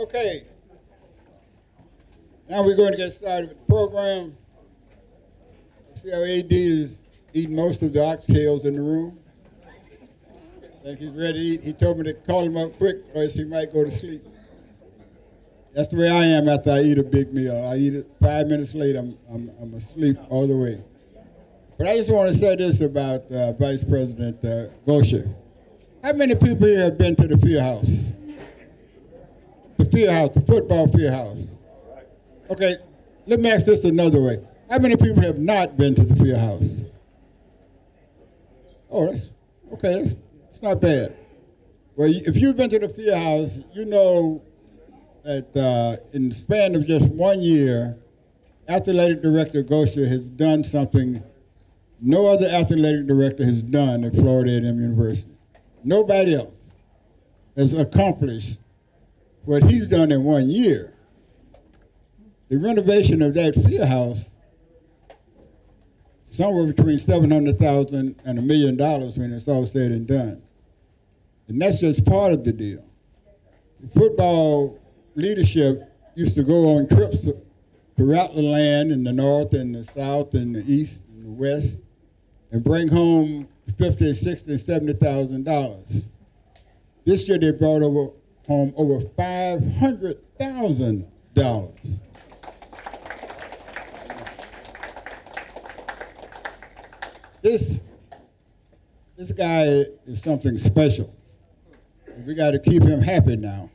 Okay. Now we're going to get started with the program. See how AD is eating most of the oxtails in the room. I think he's ready to eat. He told me to call him up quick or else he might go to sleep. That's the way I am after I eat a big meal. I eat it five minutes late, I'm, I'm, I'm asleep all the way. But I just want to say this about uh, Vice President uh, Gosha. How many people here have been to the field house? The field house, the football field house. Okay, let me ask this another way. How many people have not been to the field house? Oh, that's okay. That's, that's not bad. Well, if you've been to the field house, you know that uh, in the span of just one year, athletic director Gosha has done something no other athletic director has done at Florida A&M University. Nobody else has accomplished what he's done in one year. The renovation of that field house, somewhere between seven hundred thousand and a million dollars when it's all said and done. And that's just part of the deal. Football leadership used to go on trips throughout the land in the north and the south and the east and the west and bring home fifty, sixty, seventy thousand dollars. This year they brought over home over five hundred thousand dollars. This this guy is something special. We got to keep him happy now.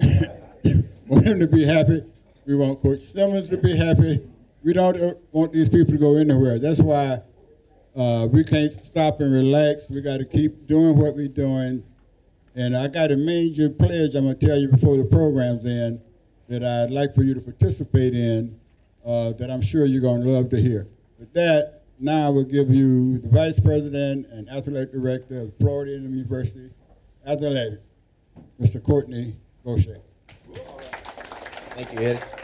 want him to be happy. We want Coach Simmons to be happy. We don't want these people to go anywhere. That's why uh, we can't stop and relax. We got to keep doing what we're doing. And I got a major pledge I'm going to tell you before the program's in that I'd like for you to participate in uh, that I'm sure you're going to love to hear. With that, now I will give you the Vice President and Athletic Director of Florida University Athletics, Mr. Kortne Gosha. Thank you, Eddie.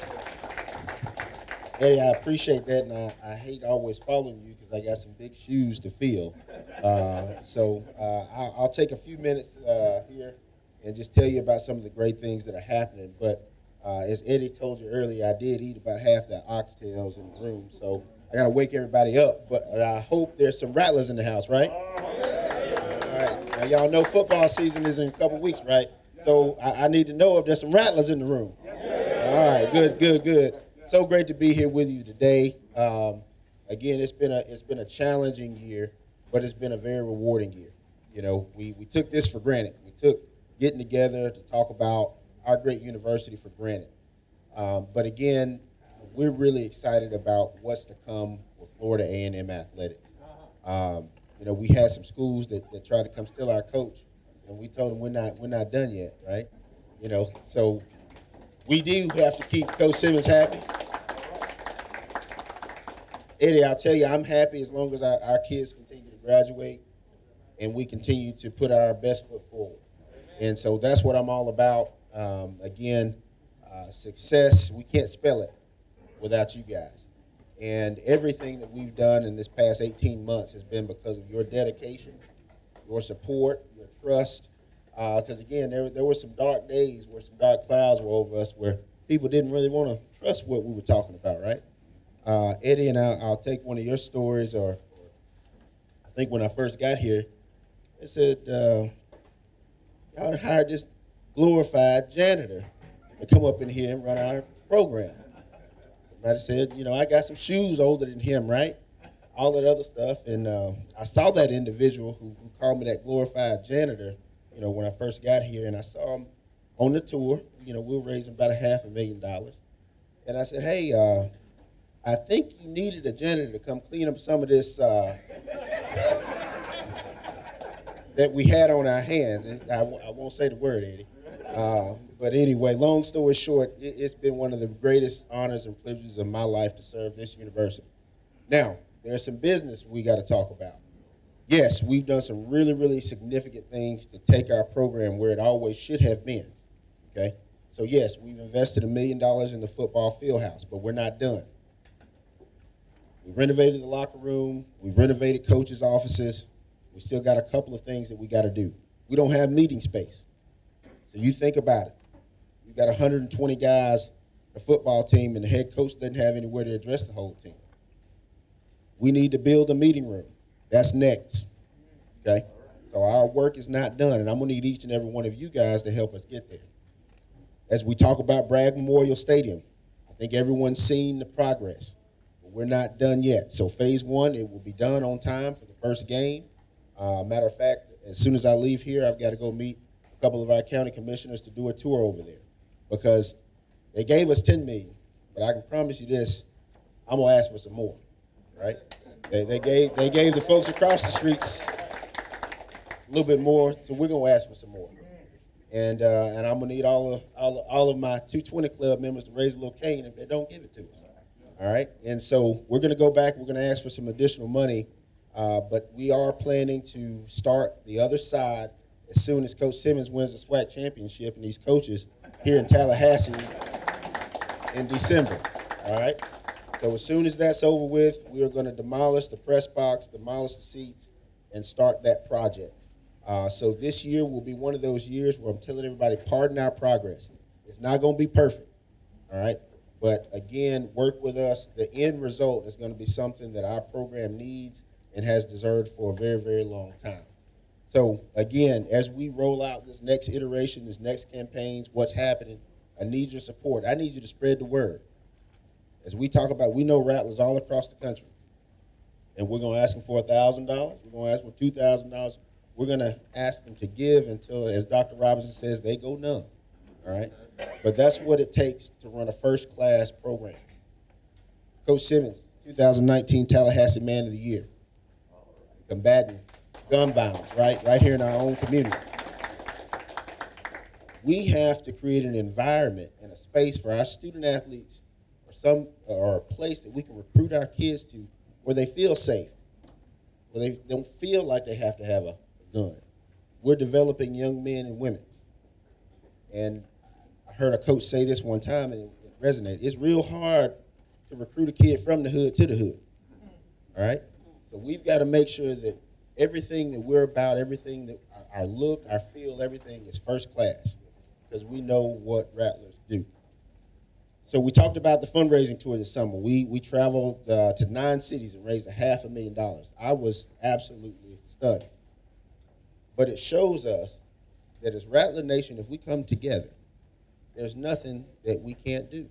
Eddie, I appreciate that, and I, I hate always following you because I got some big shoes to fill. Uh, so uh, I'll, I'll, take a few minutes uh, here and just tell you about some of the great things that are happening. But uh, as Eddie told you earlier, I did eat about half the oxtails in the room, so I got to wake everybody up. But I hope there's some rattlers in the house, right? All right. Now y'all know football season is in a couple weeks, right? So I, I need to know if there's some rattlers in the room. All right. Good. Good. Good. So great to be here with you today. Um, again, it's been a it's been a challenging year, but it's been a very rewarding year. You know, we we took this for granted. We took getting together to talk about our great university for granted. Um, but again, we're really excited about what's to come with Florida A&M athletics. Um, you know, we had some schools that, that tried to come steal our coach, and we told them we're not we're not done yet, right? You know, so we do have to keep Coach Simmons happy. Eddie, I'll tell you, I'm happy as long as our, our kids continue to graduate and we continue to put our best foot forward. And so that's what I'm all about. Um, again, uh, success, we can't spell it without you guys. And everything that we've done in this past 18 months has been because of your dedication, your support, your trust. Because uh, again, there, there were some dark days where some dark clouds were over us where people didn't really want to trust what we were talking about, right? Uh, Eddie and I—I'll take one of your stories, or, or, I think when I first got here, they said, uh, y'all hired this glorified janitor to come up in here and run our program. Somebody said, you know, I got some shoes older than him, right? All that other stuff. And uh, I saw that individual who, who called me that glorified janitor, you know, when I first got here, and I saw him on the tour. You know, we were raising about a half a million dollars. And I said, hey, uh, I think you needed a janitor to come clean up some of this uh, that we had on our hands. I, I won't say the word, Eddie. Uh, but anyway, long story short, it, has been one of the greatest honors and privileges of my life to serve this university. Now, there's some business we got to talk about. Yes, we've done some really, really significant things to take our program where it always should have been. Okay? So, yes, we've invested a million dollars in the football field house, but we're not done. We renovated the locker room. We renovated coaches' offices. We still got a couple of things that we got to do. We don't have meeting space. So you think about it. you got 120 guys, a football team, and the head coach doesn't have anywhere to address the whole team. We need to build a meeting room. That's next. Okay? So our work is not done, and I'm gonna need each and every one of you guys to help us get there. As we talk about Bragg Memorial Stadium, I think everyone's seen the progress, but we're not done yet. So phase one, it will be done on time for the first game. Uh, matter of fact, as soon as I leave here, I've got to go meet a couple of our county commissioners to do a tour over there because they gave us 10 million, but I can promise you this: I'm gonna ask for some more. Right? They, they gave they gave the folks across the streets a little bit more, so we're gonna ask for some more. And uh, and I'm gonna need all of all of, all of my 220 club members to raise a little cane if they don't give it to us. All right. And so we're gonna go back. We're gonna ask for some additional money, uh, but we are planning to start the other side as soon as Coach Simmons wins the SWAC championship and these coaches here in Tallahassee in December. All right. So as soon as that's over with, we are going to demolish the press box, demolish the seats, and start that project. Uh, so this year will be one of those years where I'm telling everybody, pardon our progress. It's not going to be perfect, all right? But again, work with us. The end result is going to be something that our program needs and has deserved for a very, very long time. So again, as we roll out this next iteration, this next campaigns, what's happening, I need your support. I need you to spread the word. As we talk about, we know rattlers all across the country. And we're going to ask them for $1,000. We're going to ask for $2,000. We're going to ask them to give until, as Dr. Robinson says, they go numb. All right? But that's what it takes to run a first class program. Coach Simmons, 2019 Tallahassee Man of the Year. Combating gun violence, right? Right here in our own community. We have to create an environment and a space for our student athletes some or a place that we can recruit our kids to where they feel safe, where they don't feel like they have to have a gun. We're developing young men and women. And I heard a coach say this one time and it resonated. It's real hard to recruit a kid from the hood to the hood. All right? So we've got to make sure that everything that we're about, everything that our look, our feel, everything is first class because we know what Rattlers do. So we talked about the fundraising tour this summer. We we traveled uh, to nine cities and raised a half a million dollars. I was absolutely stunned. But it shows us that as Rattler Nation, if we come together, there's nothing that we can't do.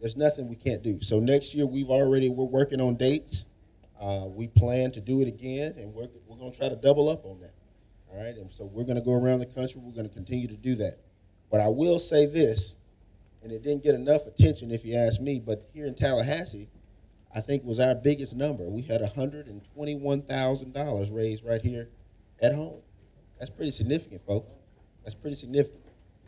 There's nothing we can't do. So next year we've already we're working on dates. Uh, we plan to do it again, and we're we're going to try to double up on that. All right, and so we're going to go around the country. We're going to continue to do that. But I will say this, and it didn't get enough attention if you ask me, but here in Tallahassee, I think was our biggest number. We had $121,000 raised right here at home. That's pretty significant, folks. That's pretty significant.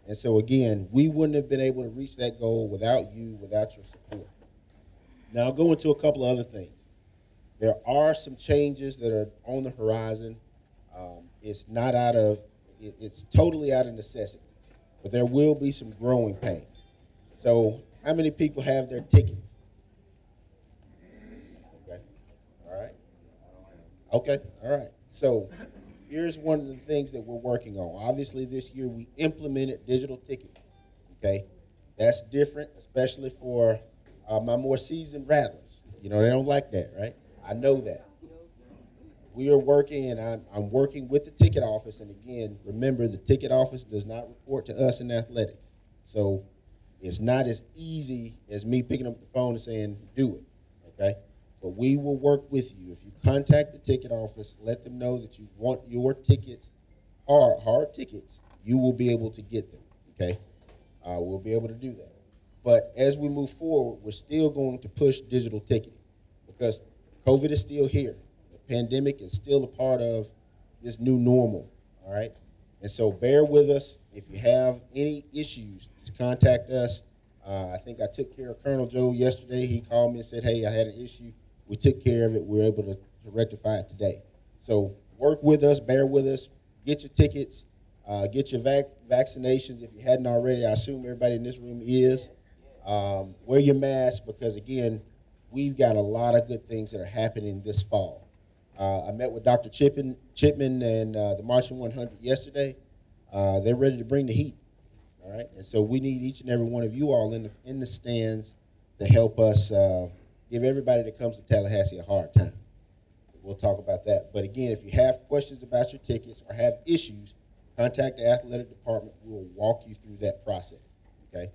And so again, we wouldn't have been able to reach that goal without you, without your support. Now I'll go into a couple of other things. There are some changes that are on the horizon. Um, it's not out of, it's totally out of necessity, but there will be some growing pains. So, how many people have their tickets? Okay, all right. Okay, all right. So, here's one of the things that we're working on. Obviously, this year we implemented digital ticketing. Okay, that's different, especially for uh, my more seasoned rattlers. You know, they don't like that, right? I know that. We are working, and I'm, I'm working with the ticket office. And again, remember, the ticket office does not report to us in athletics. So it's not as easy as me picking up the phone and saying, do it, okay? But we will work with you. If you contact the ticket office, let them know that you want your tickets, hard, hard tickets, you will be able to get them, okay? Uh, we'll be able to do that. But as we move forward, we're still going to push digital ticketing because COVID is still here. The pandemic is still a part of this new normal, all right? And so bear with us. If you have any issues, just contact us. Uh, I think I took care of Colonel Joe yesterday. He called me and said, hey, I had an issue. We took care of it. We were able to, to rectify it today. So work with us, bear with us, get your tickets, uh, get your vac- vaccinations if you hadn't already. I assume everybody in this room is. Um, wear your mask because, again, we've got a lot of good things that are happening this fall. Uh, I met with Dr. Chipman, Chipman and uh, the Marching 100 yesterday. Uh, they're ready to bring the heat. All right, and so we need each and every one of you all in the in the stands to help us uh, give everybody that comes to Tallahassee a hard time. We'll talk about that. But again, if you have questions about your tickets or have issues, contact the athletic department. We'll walk you through that process. Okay.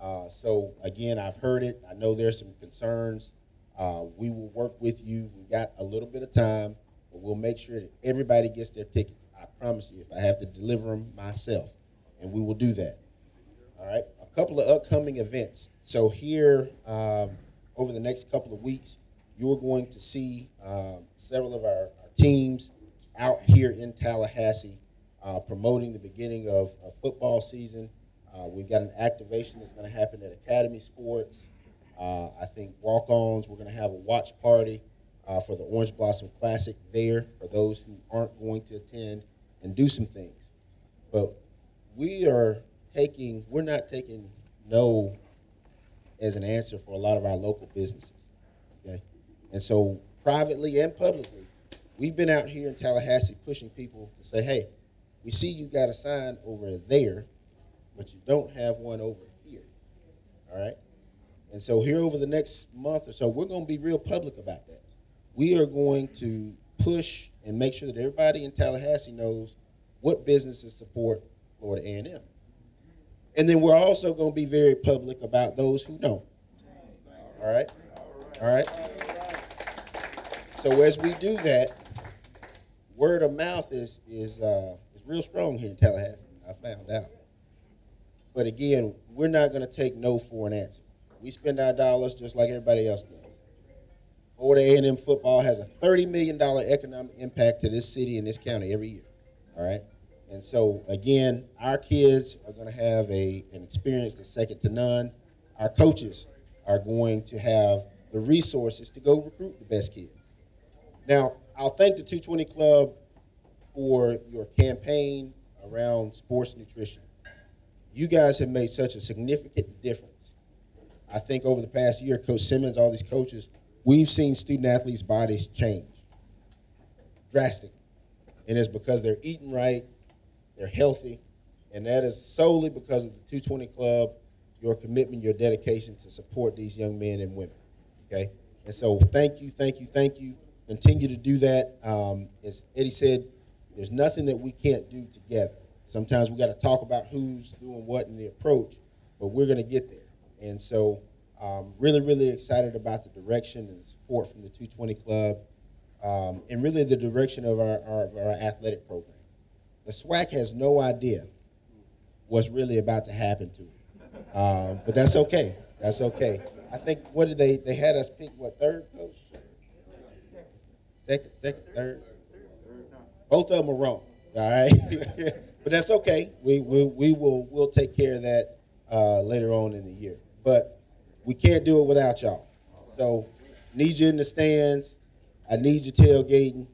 Uh, so again, I've heard it. I know there's some concerns. Uh, we will work with you. We got a little bit of time, but we'll make sure that everybody gets their tickets. I promise you, if I have to deliver them myself, and we will do that. All right. A couple of upcoming events. So here, um, over the next couple of weeks, you're going to see um, several of our, our, teams out here in Tallahassee uh, promoting the beginning of, of football season. Uh, we've got an activation that's going to happen at Academy Sports. Uh, I think walk-ons. We're going to have a watch party uh, for the Orange Blossom Classic there for those who aren't going to attend and do some things. But we are taking. We're not taking no as an answer for a lot of our local businesses. Okay, and so privately and publicly, we've been out here in Tallahassee pushing people to say, hey, we see you got a sign over there, but you don't have one over here. All right? And so here over the next month or so, we're going to be real public about that. We are going to push and make sure that everybody in Tallahassee knows what businesses support Florida A&M. And then we're also going to be very public about those who don't. All right? All right? So as we do that, word of mouth is is uh, is real strong here in Tallahassee. I found out. But again, we're not going to take no for an answer. We spend our dollars just like everybody else does. Florida A&M football has a $30 million economic impact to this city and this county every year. All right? And so, again, our kids are going to have a, an experience that's second to none. Our coaches are going to have the resources to go recruit the best kids. Now, I'll thank the 220 Club for your campaign around sports nutrition. You guys have made such a significant difference. I think over the past year, Coach Simmons, all these coaches, we've seen student athletes' bodies change drastically. And it's because they're eating right, they're healthy, and that is solely because of the 220 Club, your commitment, your dedication to support these young men and women. Okay? And so thank you, thank you, thank you. Continue to do that. Um, as Eddie said, there's nothing that we can't do together. Sometimes we got to talk about who's doing what in the approach, but we're going to get there. And so, um, really, really excited about the direction and the support from the 220 Club, um, and really the direction of our, our, our athletic program. The SWAC has no idea what's really about to happen to it. Uh, but that's okay. That's okay. I think what did they they had us pick what third coach? Second, second, third. Both of them are wrong. All right, but that's okay. We we we will we'll take care of that uh, later on in the year. But we can't do it without y'all. So need you in the stands. I need you tailgating.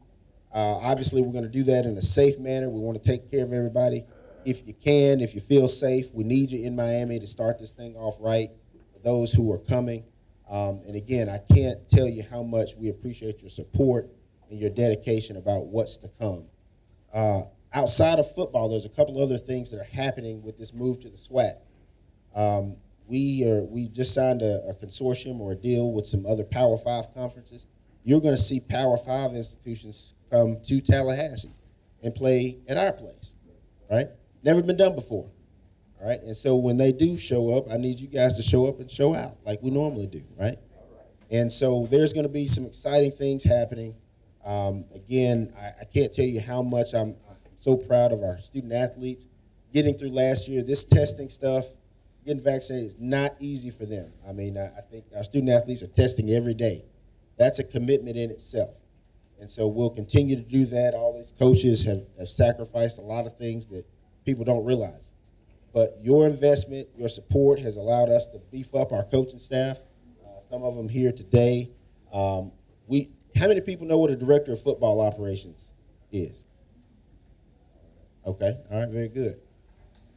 Uh, obviously, we're going to do that in a safe manner. We want to take care of everybody. If you can, if you feel safe, we need you in Miami to start this thing off right for those who are coming. Um, and again, I can't tell you how much we appreciate your support and your dedication about what's to come. Uh, outside of football, there's a couple other things that are happening with this move to the SWAC. Um, we are we just signed a, a, consortium or a deal with some other Power Five conferences. You're going to see Power Five institutions come to Tallahassee and play at our place, right? Never been done before, all right? And so when they do show up, I need you guys to show up and show out like we normally do, right? And so there's going to be some exciting things happening. Um, again, I, I, can't tell you how much I'm so proud of our student athletes getting through last year. This testing stuff, getting vaccinated is not easy for them. I mean, I, I think our student athletes are testing every day. That's a commitment in itself. And so we'll continue to do that. All these coaches have, have sacrificed a lot of things that people don't realize. But your investment, your support has allowed us to beef up our coaching staff. Uh, some of them here today. Um, we, how many people know what a director of football operations is? Okay, all right, very good.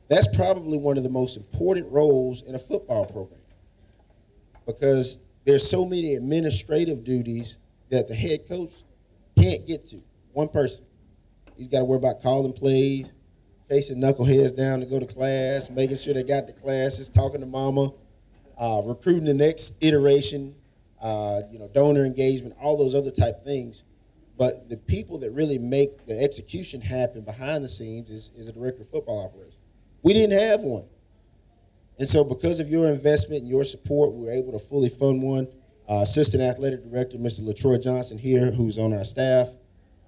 That's probably one of the most important roles in a football program because there's so many administrative duties that the head coach can't get to. One person. He's got to worry about calling plays, chasing knuckleheads down to go to class, making sure they got the classes, talking to mama, uh, recruiting the next iteration, uh, you know, donor engagement, all those other type things. But the people that really make the execution happen behind the scenes is, is a director of football operations. We didn't have one. And so, because of your investment and your support, we were able to fully fund one. Uh, Assistant Athletic Director, Mr. Latroy Johnson, here, who's on our staff.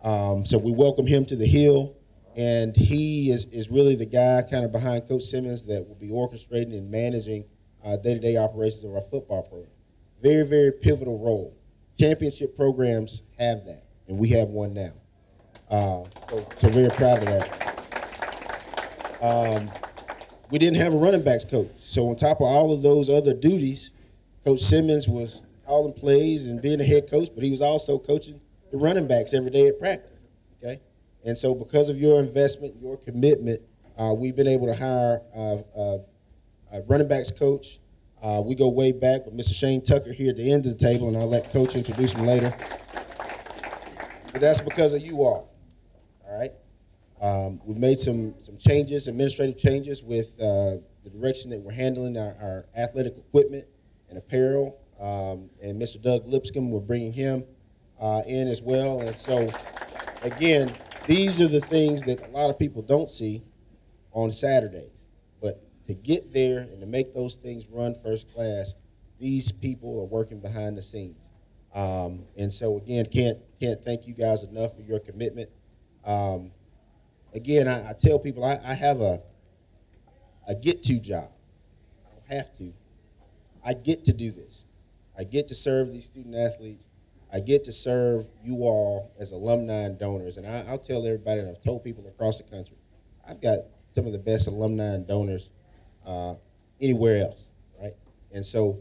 Um, so, we welcome him to the Hill. And he is, is really the guy kind of behind Coach Simmons that will be orchestrating and managing day to day operations of our football program. Very, very pivotal role. Championship programs have that, and we have one now. Uh, so, so, very proud of that. Um, we didn't have a running backs coach. So on top of all of those other duties, Coach Simmons was calling plays and being a head coach, but he was also coaching the running backs every day at practice. Okay, and so because of your investment, your commitment, uh, we've been able to hire uh, uh, a running backs coach. Uh, we go way back with Mr. Shane Tucker here at the end of the table, and I'll let Coach introduce him later. But that's because of you all. Um, we've made some some changes, administrative changes with uh, the direction that we're handling our, our athletic equipment and apparel. Um, and Mr. Doug Lipscomb, we're bringing him uh, in as well. And so, again, these are the things that a lot of people don't see on Saturdays. But to get there and to make those things run first class, these people are working behind the scenes. Um, and so, again, can't can't thank you guys enough for your commitment. Um, again, I, I tell people I, I, have a a get to job. I don't have to. I get to do this. I get to serve these student athletes. I get to serve you all as alumni and donors. And I, will tell everybody, and I've told people across the country, I've got some of the best alumni and donors uh, anywhere else, right? And so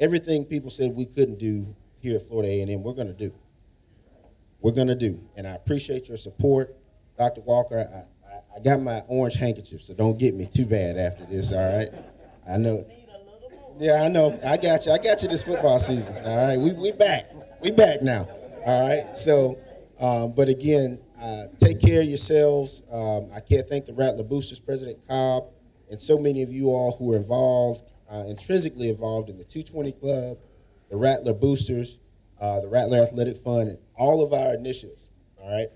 everything people said we couldn't do here at Florida A&M, we're going to do. We're going to do. And I appreciate your support. Dr. Walker, I, I, I, got my orange handkerchief, so don't get me too bad after this, all right? I know. Yeah, I know. I got you. I got you this football season, all right? We, we back. We back now, all right? So, um, but again, uh, take care of yourselves. Um, I can't thank the Rattler Boosters, President Cobb, and so many of you all who are involved, uh, intrinsically involved in the 220 Club, the Rattler Boosters, uh, the Rattler Athletic Fund, and all of our initiatives, all right?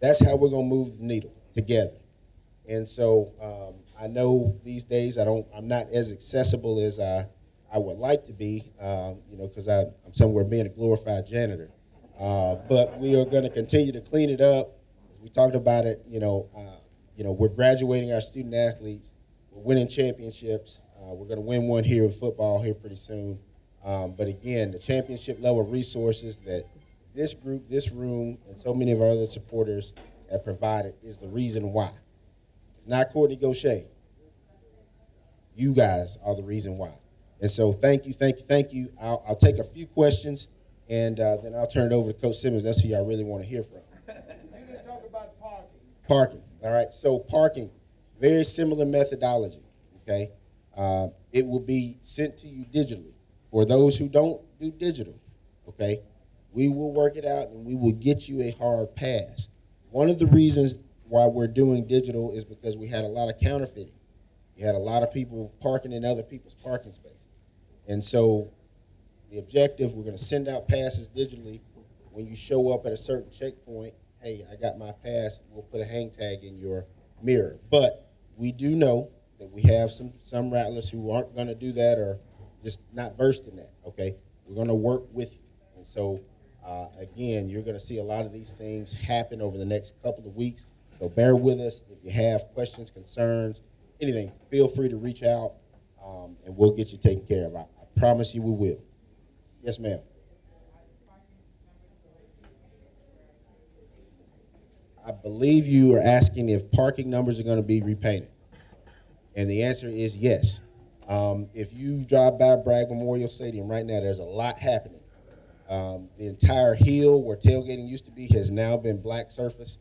That's how we're going to move the needle together. And so um, I know these days I don't, I'm not as accessible as I, I would like to be, um, you know, because I'm somewhere being a glorified janitor. Uh, but we are going to continue to clean it up. We talked about it, you know, uh, you know, we're graduating our student athletes. We're winning championships. Uh, we're going to win one here in football here pretty soon. Um, but again, the championship level resources that this group, this room, and so many of our other supporters have provided is the reason why. It's not Kortne Gosha. You guys are the reason why. And so thank you, thank you, thank you. I'll, I'll take a few questions, and uh, then I'll turn it over to Coach Simmons. That's who I really want to hear from. You didn't talk about parking. Parking, all right. So parking, very similar methodology, okay? Uh, it will be sent to you digitally. For those who don't do digital, okay? We will work it out and we will get you a hard pass. One of the reasons why we're doing digital is because we had a lot of counterfeiting. We had a lot of people parking in other people's parking spaces. And so the objective, we're going to send out passes digitally. When you show up at a certain checkpoint, hey, I got my pass, we'll put a hang tag in your mirror. But we do know that we have some, some rattlers who aren't going to do that or just not versed in that, okay? We're going to work with you. And so uh, again, you're going to see a lot of these things happen over the next couple of weeks. So bear with us. If you have questions, concerns, anything, feel free to reach out, um, and we'll get you taken care of. I, I promise you we will. Yes, ma'am. I believe you are asking if parking numbers are going to be repainted. And the answer is yes. Um, if you drive by Bragg Memorial Stadium right now, there's a lot happening. Um, the entire hill where tailgating used to be has now been black surfaced,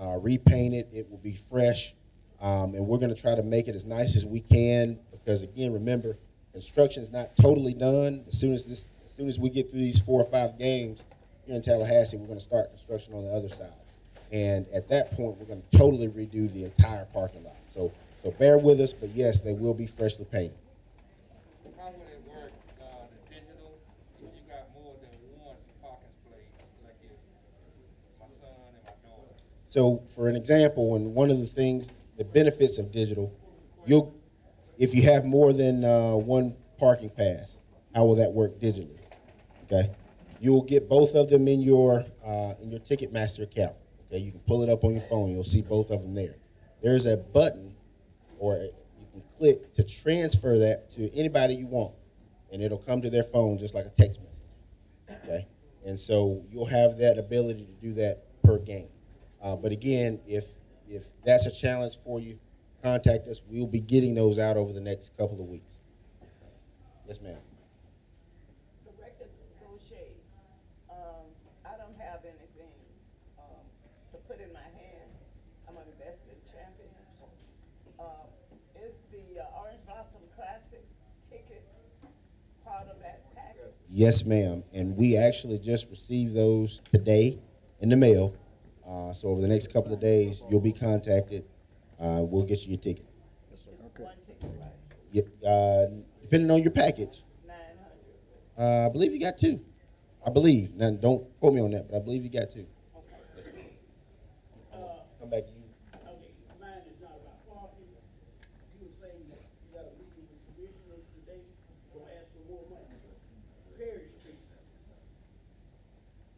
uh, repainted. It will be fresh, um, and we're going to try to make it as nice as we can. Because again, remember, construction is not totally done. As soon as this, as soon as we get through these four or five games here in Tallahassee, we're going to start construction on the other side. And at that point, we're going to totally redo the entire parking lot. So, so bear with us, but yes, they will be freshly painted. How would it work, uh, the digital, if you got more than one parking place, like if my son and my daughter? So, for an example, and one of the things, the benefits of digital, you'll, if you have more than uh, one parking pass, how will that work digitally? Okay, you will get both of them in your uh, in your Ticketmaster account. Okay, you can pull it up on your phone. You'll see both of them there. There's a button, or you can click to transfer that to anybody you want, and it'll come to their phone just like a text message. Okay, and so you'll have that ability to do that per game. Uh, but again, if if that's a challenge for you, contact us. We'll be getting those out over the next couple of weeks. Yes, ma'am. Director Gosha, um, I don't have anything, um, to put in my hand. I'm an champion. Um, is the uh, Orange Blossom Classic ticket part of that package? Yes, ma'am. And we actually just received those today in the mail. Uh, so over the next couple of days, you'll be contacted. Uh, we'll get you your ticket. Yep, uh, depending on your package, uh, I believe you got two. I believe. Now, don't quote me on that, but I believe you got two. Come back to you. Okay, mine is not about parking. You were saying that you got a meeting with commissioners today, gonna ask for more money. Perry Street.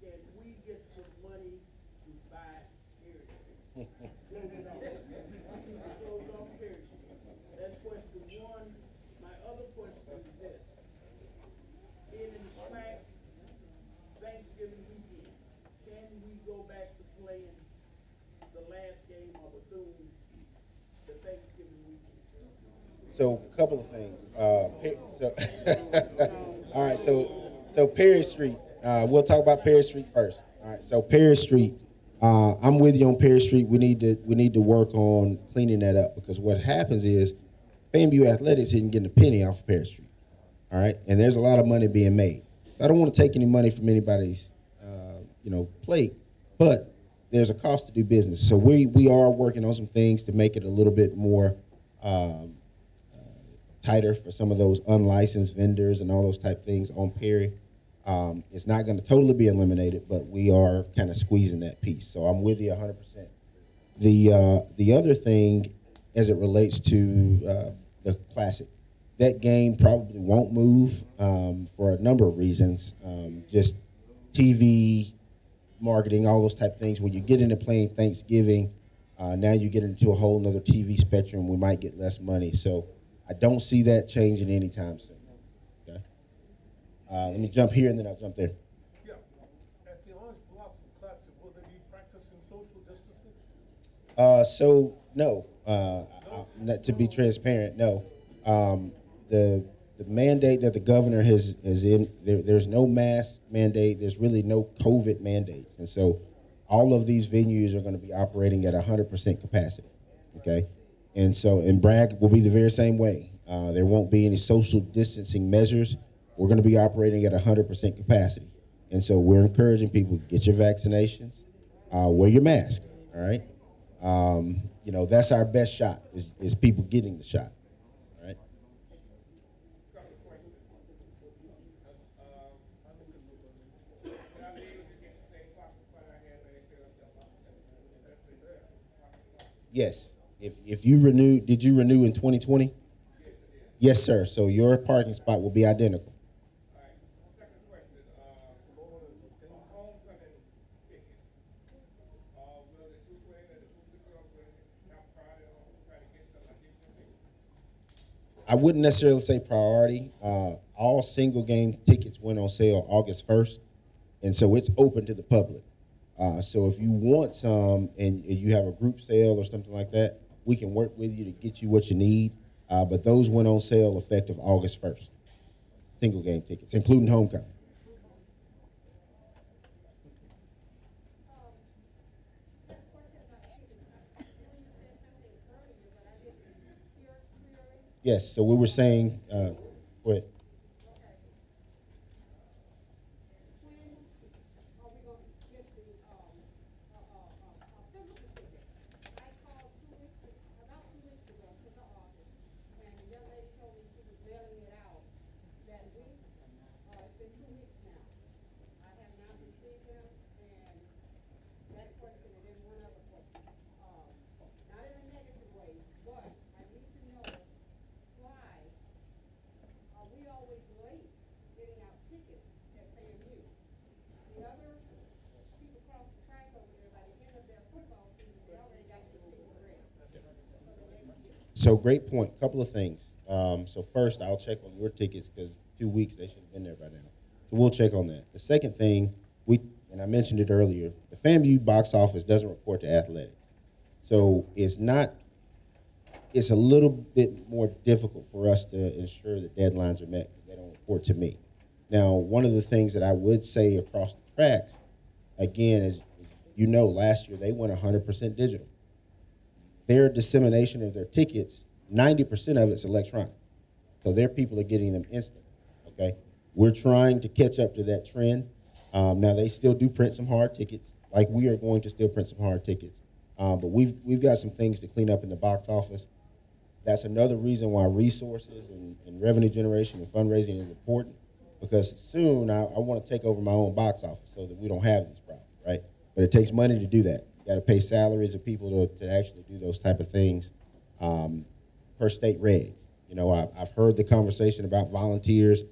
Can we get some money to buy Perry Street? No, no, no. Close off Perry Street. That's question one. My other question is this. Being in the SWAC, Thanksgiving weekend, can we go back to playing the last game of Bethune, the Thanksgiving weekend. So, a couple of things. Uh, so, all right. So, so Perry Street. Uh, we'll talk about Perry Street first. All right. So Perry Street. Uh, I'm with you on Perry Street. We need to we need to work on cleaning that up because what happens is, FAMU Athletics isn't getting a penny off of Perry Street. All right, and there's a lot of money being made. I don't want to take any money from anybody's, uh, you know, plate, but there's a cost to do business. So we we are working on some things to make it a little bit more um, tighter for some of those unlicensed vendors and all those type things on Perry. Um, it's not going to totally be eliminated, but we are kind of squeezing that piece. So I'm with you 100%. The uh, the other thing, as it relates to uh, the classic, that game probably won't move um, for a number of reasons. Um, just TV marketing, all those type things. When you get into playing Thanksgiving, uh, now you get into a whole nother TV spectrum. We might get less money. So I don't see that changing anytime soon. Okay. Uh, let me jump here and then I'll jump there. Yeah, at the Orange Blossom Classic, will they be practicing social distancing? Uh, so no, uh, I- not to be transparent, no. Um, the the mandate that the governor has is in there, there's no mask mandate. There's really no COVID mandates, and so all of these venues are going to be operating at 100% capacity. Okay, and so and Bragg will be the very same way. Uh, there won't be any social distancing measures. We're going to be operating at 100% capacity, and so we're encouraging people get your vaccinations, uh, wear your mask. All right. Um, you know, that's our best shot is, is people getting the shot. All right. Yes. If if you renew, did you renew in 2020? Yes, sir. So your parking spot will be identical. I wouldn't necessarily say priority. Uh, all single game tickets went on sale August 1st, and so it's open to the public. Uh, so if you want some and you have a group sale or something like that, we can work with you to get you what you need. Uh, but those went on sale effective August 1st. Single game tickets, including homecoming. Yes, so we were saying, uh, go ahead. been two weeks now. I have not received them, and that question and then one other question. Um, not in a negative way, but I need to know why are we always late getting out tickets at FAMU? The other people across the track over there, by the end of their football season, they already got their tickets ready. So great point. Couple of things. Um, so first, I'll check on your tickets because two weeks they should have been there by now. So we'll check on that. The second thing, we and I mentioned it earlier, the FAMU box office doesn't report to athletic, so it's not. It's a little bit more difficult for us to ensure that deadlines are met because they don't report to me. Now, one of the things that I would say across the tracks, again, is you know, last year they went 100% digital their dissemination of their tickets, 90% of it's electronic. So their people are getting them instant. Okay? We're trying to catch up to that trend. Um, now they still do print some hard tickets, like we are going to still print some hard tickets. Uh, but we've we've got some things to clean up in the box office. That's another reason why resources and, and revenue generation and fundraising is important because soon I, I want to take over my own box office so that we don't have this problem, right? But it takes money to do that. Got to pay salaries of people to, to actually do those type of things um, per state regs. You know, I've, I've heard the conversation about volunteers.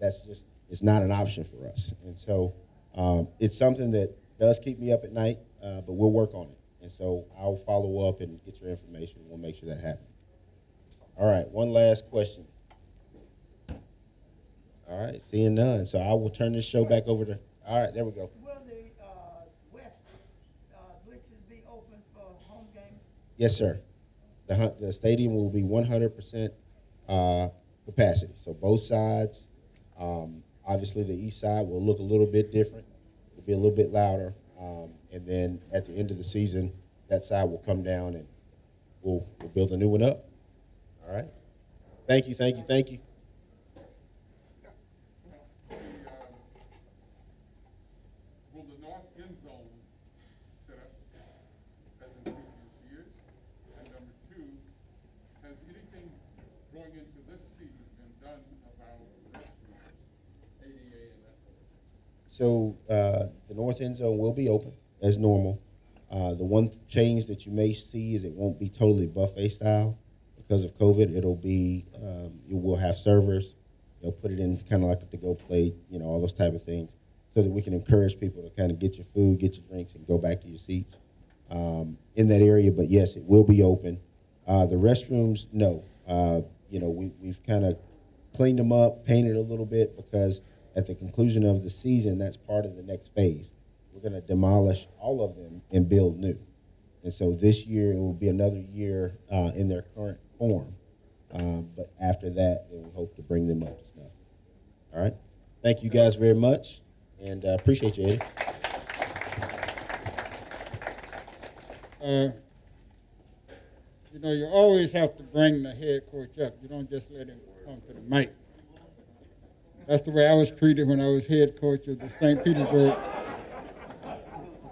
That's just it's not an option for us, and so um, it's something that does keep me up at night. Uh, but we'll work on it, and so I'll follow up and get your information. We'll make sure that happens. All right, one last question. All right, seeing none, so I will turn this show back over to. All right, there we go. Will the, uh, west, uh, bleachers be open for home games? Yes, sir. The, the stadium will be 100% uh, capacity. So both sides, um, obviously the east side will look a little bit different. It'll be a little bit louder. Um, and then at the end of the season, that side will come down and we'll, we'll build a new one up. All right. Thank you, thank you, thank you. Will the north end zone set up as in previous years? And number two, has anything going into this season been done about restrooms, ADA and that sort of thing? So uh, the north end zone will be open as normal. Uh, the one change that you may see is it won't be totally buffet style because of COVID. It'll be um, you will have servers. They'll put it in kind of like the go plate, you know, all those type of things, so that we can encourage people to kind of get your food, get your drinks, and go back to your seats um, in that area. But yes, it will be open. Uh, the restrooms, no. Uh, you know, we, we've kind of cleaned them up, painted a little bit because at the conclusion of the season, that's part of the next phase. We're going to demolish all of them and build new. And so this year it will be another year uh, in their current form. Um, but after that, we hope to bring them up to snuff. All right. Thank you guys very much, and uh, appreciate you, Eddie. Uh, you know, you always have to bring the head coach up. You don't just let him come to the mic. That's the way I was treated when I was head coach of the St. Petersburg.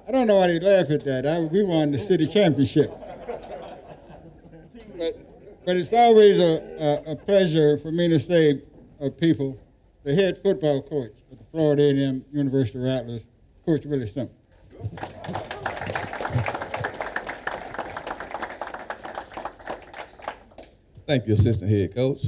I don't know why they laugh at that. I, we won the city championship. But, but it's always a, a, a pleasure for me to say of people, the head football coach of the Florida A&M University Rattlers, Coach Willie Simmons. Thank you, Assistant Head Coach.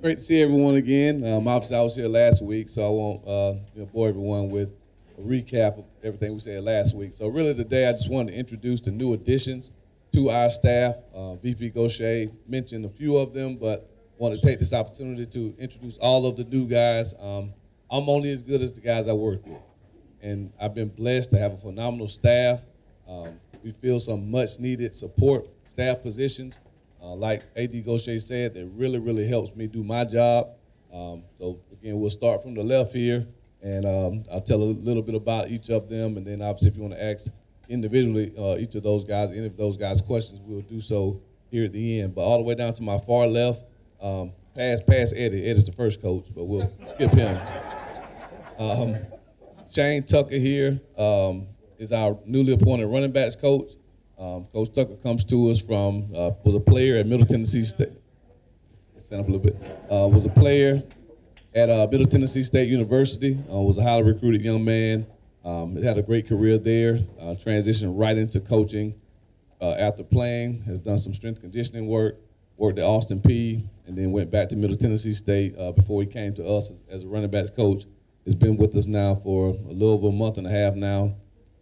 Great to see everyone again. Um, obviously, I was here last week, so I won't uh, you know, bore everyone with a recap of everything we said last week. So, really, today I just wanted to introduce the new additions to our staff. Uh, VP Gosha mentioned a few of them, but want to take this opportunity to introduce all of the new guys. Um, I'm only as good as the guys I work with, and I've been blessed to have a phenomenal staff. Um, we feel some much needed support staff positions. Uh, like AD Gosha said, that really, really helps me do my job. Um, so again, we'll start from the left here, and um, I'll tell a little bit about each of them, and then obviously if you want to ask individually uh, each of those guys, any of those guys' questions, we'll do so here at the end. But all the way down to my far left, um, pass, pass Eddie. Eddie's the first coach, but we'll skip him. Um, Shane Tucker here um, is our newly appointed running backs coach. Um, coach Tucker comes to us from uh, was a player at Middle Tennessee State. stand up a little bit. Uh, was a player at uh, Middle Tennessee State University. Uh, was a highly recruited young man. Um, had a great career there. Uh, transitioned right into coaching after playing. Has done some strength conditioning work. Worked at Austin Peay And then went back to Middle Tennessee State uh, before he came to us as, as a running backs coach. Has been with us now for a little over a month and a half now.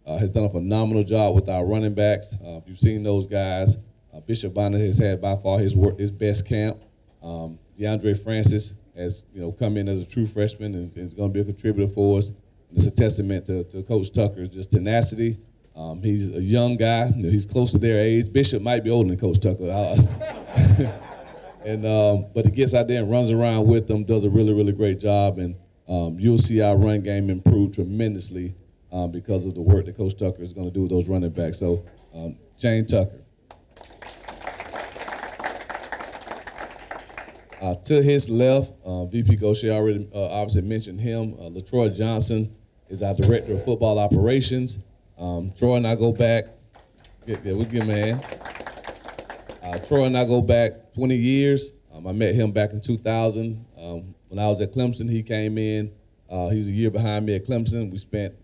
Uh, has done a phenomenal job with our running backs. Uh, you've seen those guys, uh, Bishop Bonner has had by far his work, his best camp. Um, DeAndre Francis has you know come in as a true freshman and is going to be a contributor for us. It's a testament to, to Coach Tucker's just tenacity. Um, he's a young guy. He's close to their age. Bishop might be older than Coach Tucker. and um, but he gets out there and runs around with them, does a really really great job, and um, you'll see our run game improve tremendously um, because of the work that Coach Tucker is going to do with those running backs. So um, Shane Tucker. Uh, to his left, uh, VP Gosha already uh, obviously mentioned him. Uh, Latroy Johnson is our director of football operations. Um, Troy and I go back. Yeah, yeah we him a. Uh, Troy and I go back 20 years. Um, I met him back in 2000. Um, when I was at Clemson, he came in. Uh, he's a year behind me at Clemson. We spent uh,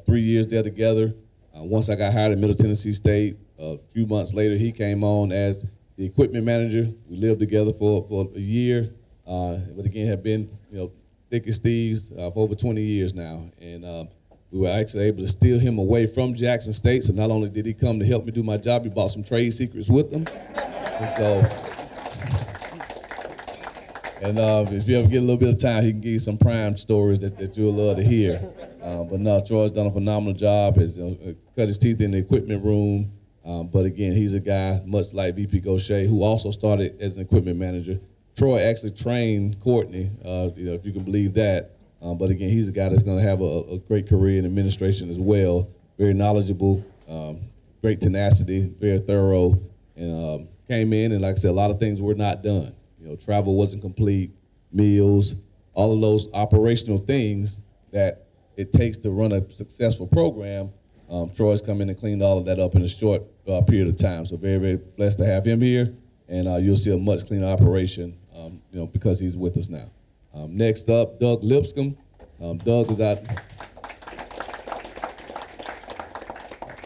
three years there together. Uh, once I got hired at Middle Tennessee State, a few months later, he came on as the equipment manager. We lived together for, for a year, uh, but again, have been you know thick as thieves uh, for over 20 years now. And um, we were actually able to steal him away from Jackson State. So not only did he come to help me do my job, he bought some trade secrets with him. And so. And uh, if you ever get a little bit of time, he can give you some prime stories that, that you'll love to hear. Uh, but no, Troy's done a phenomenal job. Has you know, cut his teeth in the equipment room. Um, but again, he's a guy much like VP Gosha, who also started as an equipment manager. Troy actually trained Kortne, uh, you know, if you can believe that. Um, but again, he's a guy that's going to have a, a, great career in administration as well. Very knowledgeable, um, great tenacity, very thorough, and um, came in and like I said, a lot of things were not done. You know, travel wasn't complete, meals, all of those operational things that it takes to run a successful program. Um, Troy's come in and cleaned all of that up in a short uh, period of time. So very, very blessed to have him here, and uh, you'll see a much cleaner operation, um, you know, because he's with us now. Um, next up, Doug Lipscomb. Um, Doug is our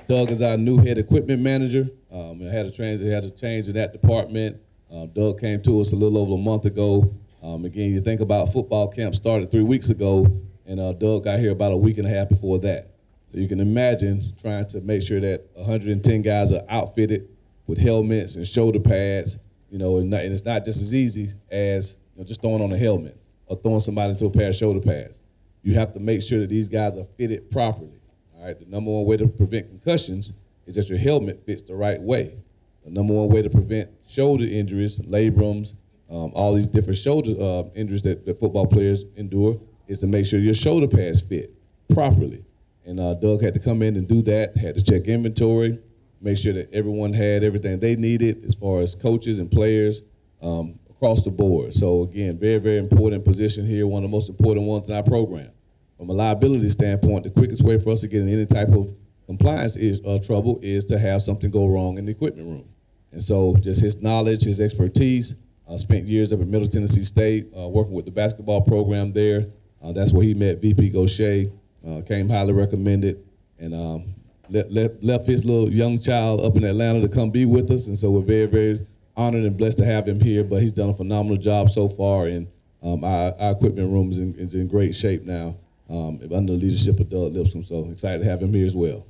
Doug is our new head equipment manager. Um, I had a change, had a change in that department. Um, Doug came to us a little over a month ago. Um, again, you think about football camp started three weeks ago, and uh, Doug got here about a week and a half before that. So you can imagine trying to make sure that 110 guys are outfitted with helmets and shoulder pads, you know, and, not, and it's not just as easy as you know, just throwing on a helmet or throwing somebody into a pair of shoulder pads. You have to make sure that these guys are fitted properly. All right, the number one way to prevent concussions is that your helmet fits the right way. The number one way to prevent shoulder injuries, labrums, um, all these different shoulder uh, injuries that, that football players endure is to make sure your shoulder pads fit properly. And uh, Doug had to come in and do that, had to check inventory, make sure that everyone had everything they needed as far as coaches and players um, across the board. So again, very, very important position here, one of the most important ones in our program. From a liability standpoint, the quickest way for us to get in any type of compliance is, uh, trouble is to have something go wrong in the equipment room. And so just his knowledge, his expertise, uh, spent years up at Middle Tennessee State uh, working with the basketball program there. Uh, that's where he met VP Gosha uh, came highly recommended, and um, left his little young child up in Atlanta to come be with us. And so we're very, very honored and blessed to have him here. But he's done a phenomenal job so far, and um, our, our, equipment room is in, is in, great shape now um, under the leadership of Doug Lipscomb. So excited to have him here as well.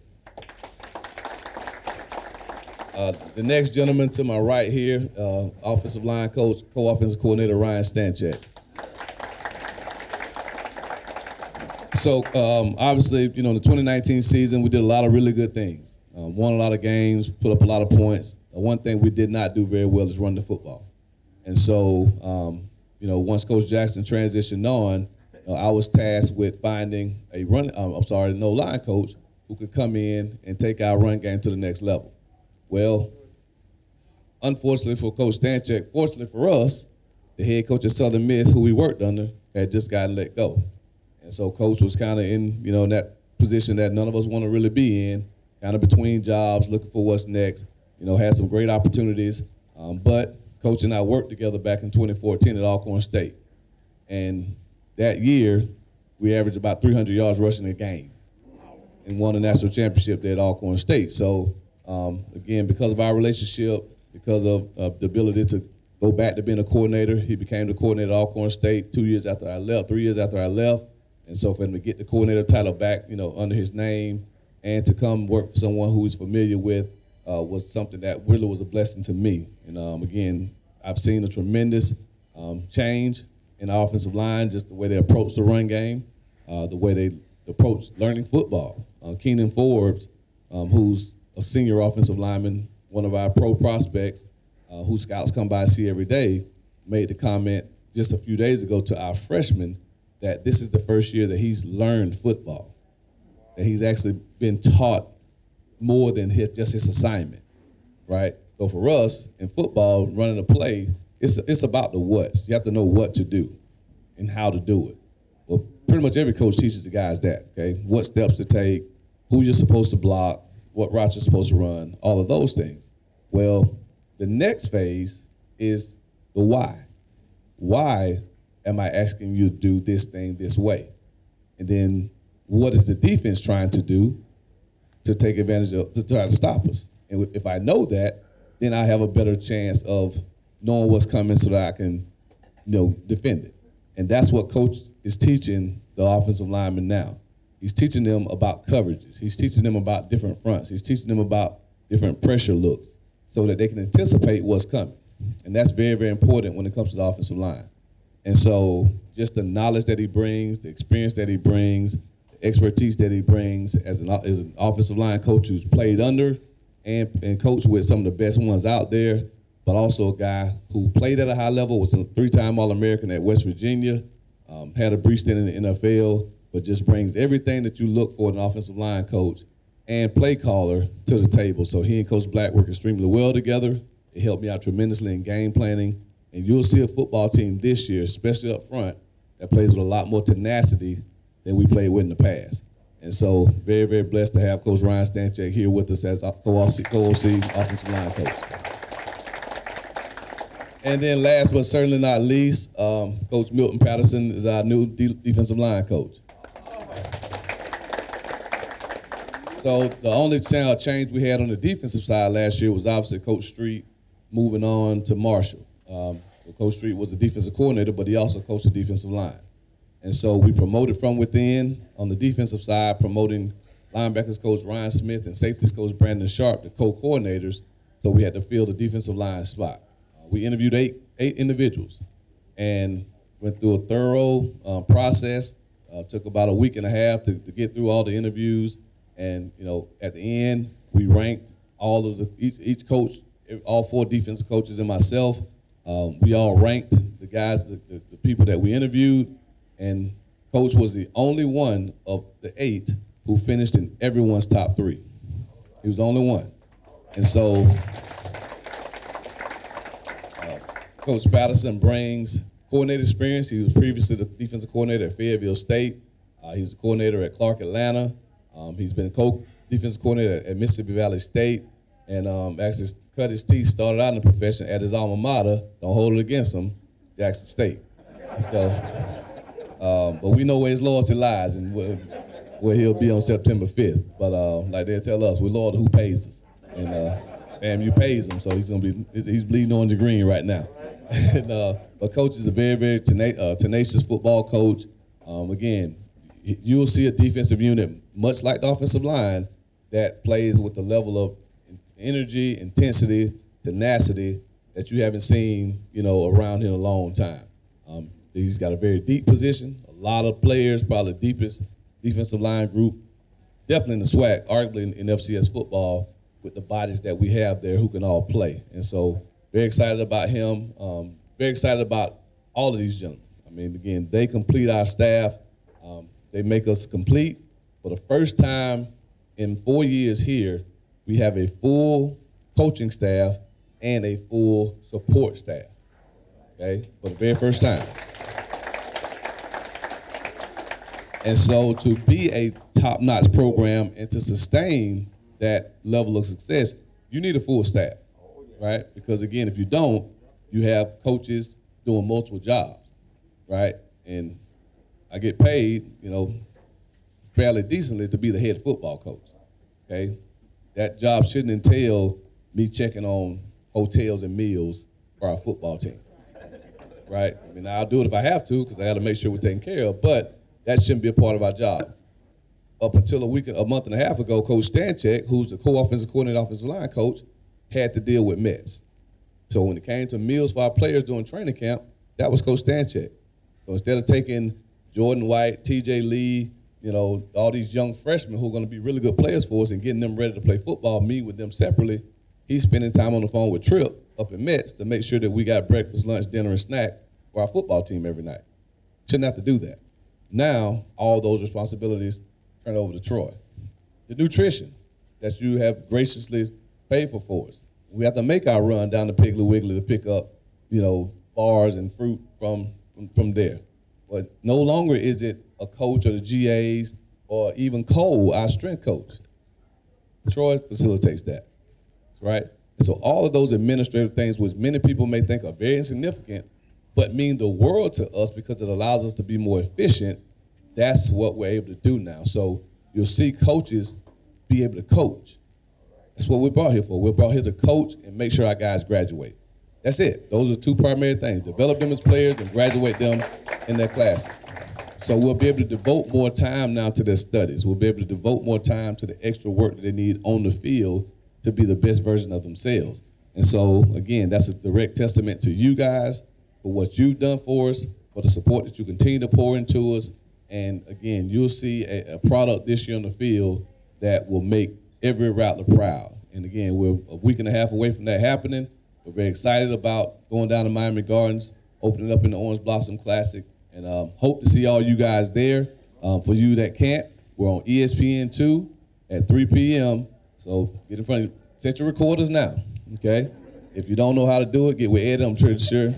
Uh, the next gentleman to my right here, uh, offensive line coach, co-offensive coordinator Ryan Stanchek. So um, obviously, you know, in the 2019 season, we did a lot of really good things. Um, won a lot of games, put up a lot of points. Uh, one thing we did not do very well is run the football. And so, um, you know, once Coach Jackson transitioned on, uh, I was tasked with finding a run. Um, I'm sorry, no line coach who could come in and take our run game to the next level. Well, unfortunately for Coach Stanchek, fortunately for us, the head coach of Southern Miss, who we worked under, had just gotten let go. And so coach was kind of in, you know, in that position that none of us want to really be in, kind of between jobs, looking for what's next. You know, had some great opportunities, um, but Coach and I worked together back in 2014 at Alcorn State. And that year, we averaged about 300 yards rushing a game and won a national championship there at Alcorn State. So, um, again, because of our relationship, because of uh, the ability to go back to being a coordinator, he became the coordinator at Alcorn State two years after I left, three years after I left. And so for him to get the coordinator title back, you know, under his name and to come work for someone who he's familiar with uh, was something that really was a blessing to me. And um, again, I've seen a tremendous um, change in the offensive line, just the way they approach the run game, uh, the way they approach learning football. Uh, Keenan Forbes, um, who's a senior offensive lineman, one of our pro prospects, uh, who scouts come by and see every day, made the comment just a few days ago to our freshmen that this is the first year that he's learned football, that he's actually been taught more than his, just his assignment, right? So for us in football, running a play, it's, it's about the what's. You have to know what to do and how to do it. Well, pretty much every coach teaches the guys that, okay? What steps to take, who you're supposed to block, what route you're supposed to run, all of those things. Well, the next phase is the why. Why am I asking you to do this thing this way? And then what is the defense trying to do to take advantage of, to try to stop us? And if I know that, then I have a better chance of knowing what's coming so that I can, you know, defend it. And that's what coach is teaching the offensive linemen now. He's teaching them about coverages. He's teaching them about different fronts. He's teaching them about different pressure looks so that they can anticipate what's coming. And that's very, very important when it comes to the offensive line. And so just the knowledge that he brings, the experience that he brings, the expertise that he brings as an, as an offensive line coach who's played under and, and coached with some of the best ones out there, but also a guy who played at a high level, was a three-time All-American at West Virginia, um, had a brief stint in the NFL, but just brings everything that you look for in an offensive line coach and play caller to the table. So he and Coach Black work extremely well together. It helped me out tremendously in game planning. And you'll see a football team this year, especially up front, that plays with a lot more tenacity than we played with in the past. And so, very, very blessed to have Coach Ryan Stanchek here with us as co-OC, co-OC offensive line coach. And then last but certainly not least, um, Coach Milton Patterson is our new de defensive line coach. So the only change we had on the defensive side last year was obviously Coach Street moving on to Marshall. Um, Coach Street was the defensive coordinator, but he also coached the defensive line. And so we promoted from within on the defensive side, promoting linebackers coach Ryan Smith and safeties coach Brandon Sharp, the co-coordinators. So we had to fill the defensive line spot. Uh, we interviewed eight eight individuals, and went through a thorough uh, process. Uh, took about a week and a half to, to get through all the interviews and you know, at the end, we ranked all of the each, each coach, all four defensive coaches and myself. Um, we all ranked the guys, the, the, the, people that we interviewed, and coach was the only one of the eight who finished in everyone's top three. He was the only one, and so uh, Coach Patterson brings coordinator experience. He was previously the defensive coordinator at Fayetteville State. Uh, he was a coordinator at Clark Atlanta. Um, he's been co-defensive coordinator at Mississippi Valley State, and um, actually cut his teeth, started out in the profession at his alma mater. Don't hold it against him, Jackson State. So, um, but we know where his loyalty lies and where, where he'll be on September 5th. But uh, like they tell us, we're loyal to who pays us, and uh, you pays him, so he's gonna be he's bleeding orange and green right now. and, uh, but coach is a very very tena- uh, tenacious football coach. Um, again, you'll see a defensive unit much like the offensive line that plays with the level of energy, intensity, tenacity that you haven't seen, you know, around here in a long time. Um, he's got a very deep position, a lot of players, probably deepest defensive line group, definitely in the SWAC, arguably in, in FCS football, with the bodies that we have there who can all play. And so, very excited about him. Um, very excited about all of these gentlemen. I mean, again, they complete our staff. Um, they make us complete. For the first time in four years here, we have a full coaching staff and a full support staff. Okay, for the very first time. And so to be a top-notch program and to sustain that level of success, you need a full staff, right? Because again, if you don't, you have coaches doing multiple jobs, right? And I get paid, you know, fairly decently to be the head football coach. Okay, that job shouldn't entail me checking on hotels and meals for our football team. Right? I mean, I'll do it if I have to because I got to make sure we're taken care of. But that shouldn't be a part of our job. Up until a week, a month and a half ago, Coach Stanchek, who's the co-offensive coordinator, offensive line coach, had to deal with Mets. So when it came to meals for our players during training camp, that was Coach Stanchek. So instead of taking Jordan White, T.J. Lee, you know, all these young freshmen who are going to be really good players for us and getting them ready to play football, me with them separately. He's spending time on the phone with Trip up in Mets to make sure that we got breakfast, lunch, dinner, and snack for our football team every night. Shouldn't have to do that. Now, all those responsibilities turn over to Troy. The nutrition that you have graciously paid for for us. We have to make our run down to Piggly Wiggly to pick up, you know, bars and fruit from, from, from there. But no longer is it a coach or the GAs or even Cole, our strength coach. Troy facilitates that, right? And so all of those administrative things, which many people may think are very insignificant, but mean the world to us because it allows us to be more efficient, that's what we're able to do now. So you'll see coaches be able to coach. That's what we're brought here for. We're brought here to coach and make sure our guys graduate. That's it. Those are two primary things. Develop them as players and graduate them in their classes. So we'll be able to devote more time now to their studies. We'll be able to devote more time to the extra work that they need on the field to be the best version of themselves. And so, again, that's a direct testament to you guys for what you've done for us, for the support that you continue to pour into us. And again, you'll see a, a product this year on the field that will make every Rattler proud. And again, we're a week and a half away from that happening. We're very excited about going down to Miami Gardens, opening up in the Orange Blossom Classic, and um, hope to see all you guys there. Um, for you that can't, we're on E ESPN2 at 3 p.m. So get in front of, set your recorders now, okay? If you don't know how to do it, get with Ed, I'm pretty sure.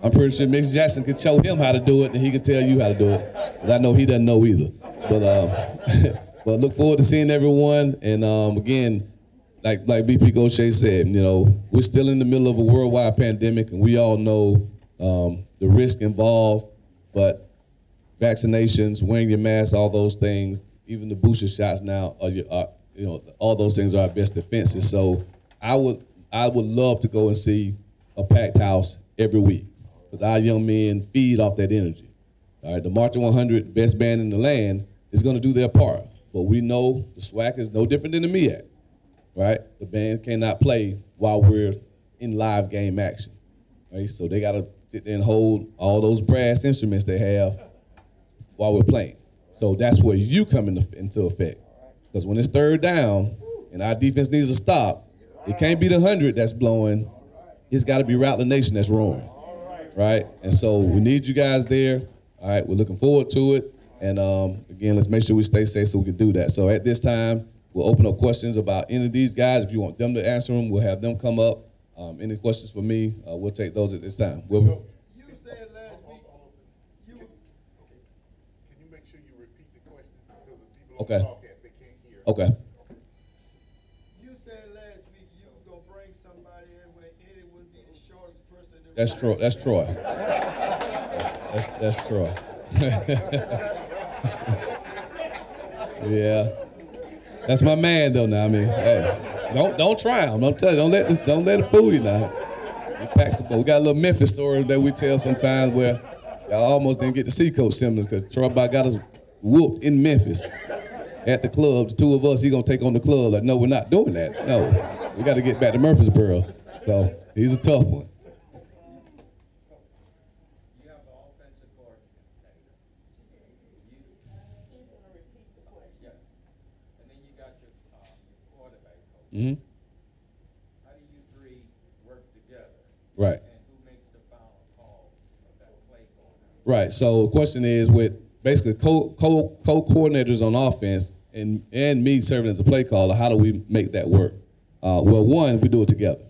I'm pretty sure Mick Jackson could show him how to do it, and he could tell you how to do it. Because I know he doesn't know either. But, um, but look forward to seeing everyone. And um, again, like like BP Gosha said, you know, we're still in the middle of a worldwide pandemic, and we all know um, the risk involved. But vaccinations, wearing your mask, all those things, even the booster shots now are, your, are you know, all those things are our best defenses. So I would I would love to go and see a packed house every week because our young men feed off that energy. All right, the Marching 100, best band in the land, is going to do their part. But we know the SWAC is no different than the MEAC, right? The band cannot play while we're in live game action, right? So they got to sit there and hold all those brass instruments they have while we're playing. So that's where you come into, into effect. Because when it's third down and our defense needs to stop, it can't be the 100 that's blowing. It's got to be Rattler Nation that's roaring, right? And so we need you guys there. All right, we're looking forward to it. And um, again, let's make sure we stay safe so we can do that. So at this time, we'll open up questions about any of these guys. If you want them to answer them, we'll have them come up. Um, any questions for me, uh, we'll take those at this time. We'll, You said last week, you, okay, can you make sure you repeat the question? Because the people on Okay. the broadcast, they can't hear. okay. You said last week you were gonna bring somebody in where Eddie would be the shortest person. in the That's Troy. room. That's Troy. That's, that's Troy. yeah, that's my man though. Now I mean, hey, don't don't try him. Don't tell. Don't let this, don't let it fool you now. We, got a little Memphis story that we tell sometimes where y'all almost didn't get to see Coach Simmons because Troy got us whooped in Memphis at the club. The two of us, he gonna take on the club. Like, no, we're not doing that. No, we got to get back to Murfreesboro. So he's a tough one. You have the offensive coordinator. You, He's gonna repeat the question. yeah. And then you got your, uh, your quarterback coach. hmm How do you three work together? Right. And who makes the final call of that play call? Right. So the question is with basically co co co coordinators on offense and and me serving as a play caller, how do we make that work? Uh, well, one, we do it together,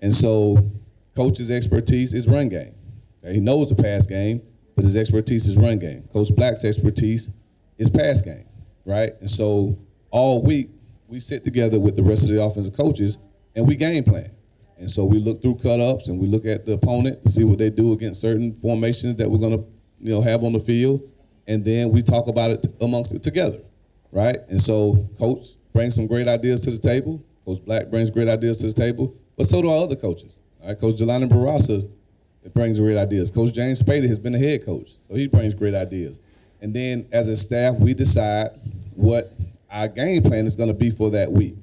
and so coach's expertise is run game. Okay, He knows the pass game, but his expertise is run game. Coach Black's expertise is pass game, right? And so all week we sit together with the rest of the offensive coaches and we game plan. And so we look through cut-ups and we look at the opponent to see what they do against certain formations that we're going to, you know, have on the field, and then we talk about it amongst it together, right? And so coach brings some great ideas to the table. Coach Black brings great ideas to the table, but so do our other coaches. Right, Coach Jelani Barasa it brings great ideas. Coach James Spady has been the head coach, so he brings great ideas. And then as a staff, we decide what our game plan is going to be for that week.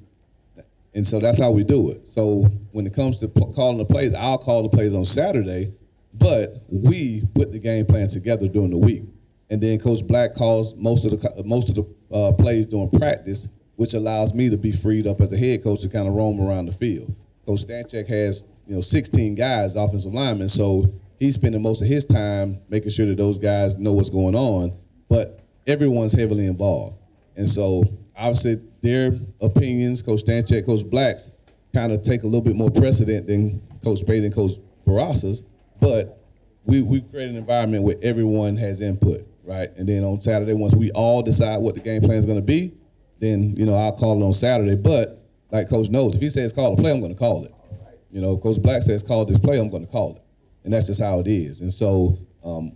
And so that's how we do it. So when it comes to calling the plays, I'll call the plays on Saturday, but we put the game plan together during the week. And then Coach Black calls most of the most of the uh, plays during practice, which allows me to be freed up as a head coach to kind of roam around the field. Coach Stanchek has you know 16 guys, offensive linemen, so he's spending most of his time making sure that those guys know what's going on. But everyone's heavily involved, and so obviously their opinions, Coach Stanchek, Coach Black's, kind of take a little bit more precedent than Coach Spade and Coach Barasas. But we we create an environment where everyone has input, right? And then on Saturday, once we all decide what the game plan is going to be, then you know I'll call it on Saturday. But like Coach knows, if he says call a play, I'm going to call it. You know, Coach Black says call this play, I'm going to call it, and that's just how it is. And so um,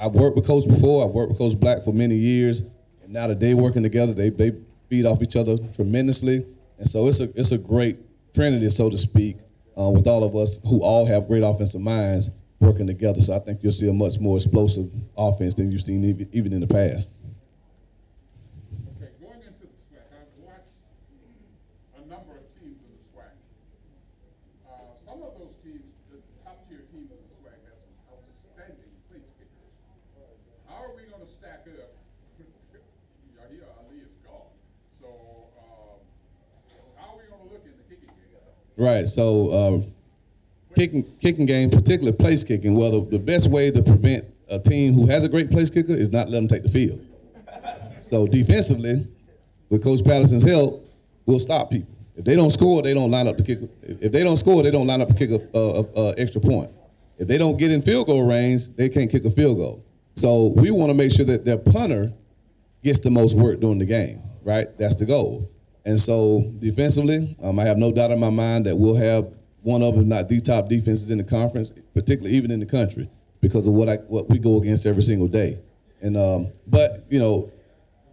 I've worked with Coach before. I've worked with Coach Black for many years, and now that they're working together, they they feed off each other tremendously. And so it's a it's a great trinity, so to speak, uh, with all of us who all have great offensive minds working together. So I think you'll see a much more explosive offense than you've seen even, even in the past. Okay, going into the SWAC, I've watched a number of teams in the SWAC. Uh, some of those teams, the top tier teams in the SWAC have some outstanding place kickers. How are we gonna stack up? Y'all hear Ali is gone, so, um, how are we gonna look in the kicking game? Right. So um, kicking kicking game, particularly place kicking. Well, the, the best way to prevent a team who has a great place kicker is not let them take the field. So defensively, with Coach Patterson's help, we'll stop people. If they don't score, they don't line up to kick. If they don't score, they don't line up to kick a, a, a extra point. If they don't get in field goal range, they can't kick a field goal. So we want to make sure that their punter gets the most work during the game, right? That's the goal. And so defensively, um, I have no doubt in my mind that we'll have one of, if not the top defenses in the conference, particularly even in the country, because of what I what we go against every single day. And um, but you know,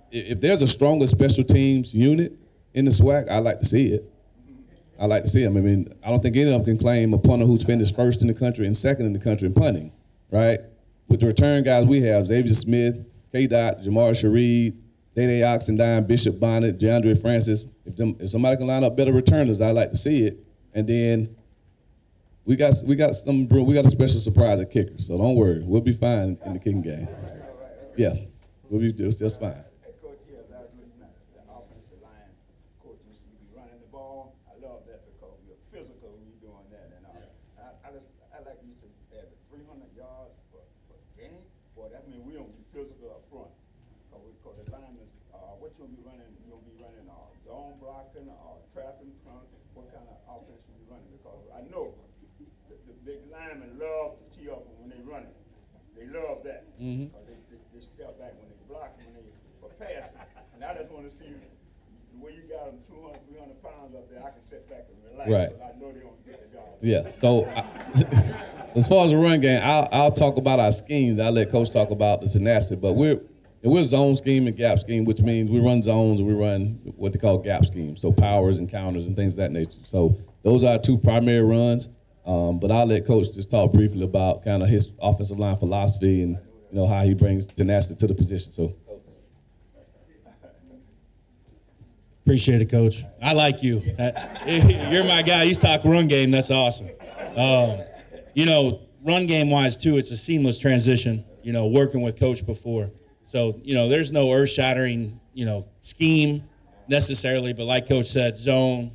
if, if there's a stronger special teams unit in the SWAC, I like to see it. I like to see them. I mean, I don't think any of them can claim a punter who's finished first in the country and second in the country in punting, right? With the return guys we have, Xavier Smith, K. Dot, Jamar Shareed, Day Oxendine, Bishop Bonner, DeAndre Francis. If them, if somebody can line up better returners, I'd like to see it. And then we got we got some we got a special surprise at kicker, so don't worry, we'll be fine in the kicking game. Yeah, we'll be just just fine. Hey, Coach, yeah, that was the, the offensive line coach used to be running the ball. I love that because you're physical when you're doing that. And uh, I, I just, I like you to have 300 yards per, per game. Boy, that means we don't be physical up front. Cause, we, cause the linemen, uh, what you gonna be running? You gonna be running uh, zone blocking or trapping? Uh, what kind of offense you be running? Because I know the, the big linemen love to tee up when they running. They Mhm. Cause they, they, they step back when they block, when they for passing. And I just wanna see the way you got them 200, 300 pounds up there, I can sit back and relax. Right. I know they don't get the job. Yeah. So, I, as far as the run game, I'll, I'll talk about our schemes. I'll let Coach talk about the tenacity. But we're and we're zone scheme and gap scheme, which means we run zones and we run what they call gap schemes, so powers and counters and things of that nature. So those are our two primary runs. Um, but I'll let Coach just talk briefly about kind of his offensive line philosophy and you know how he brings tenacity to the position. So. Appreciate it, Coach. I like you. You're my guy. You talk run game. That's awesome. Um, you know, run game wise too, it's a seamless transition. You know, working with Coach before, so you know, there's no earth shattering, you know, scheme necessarily, but like Coach said, zone,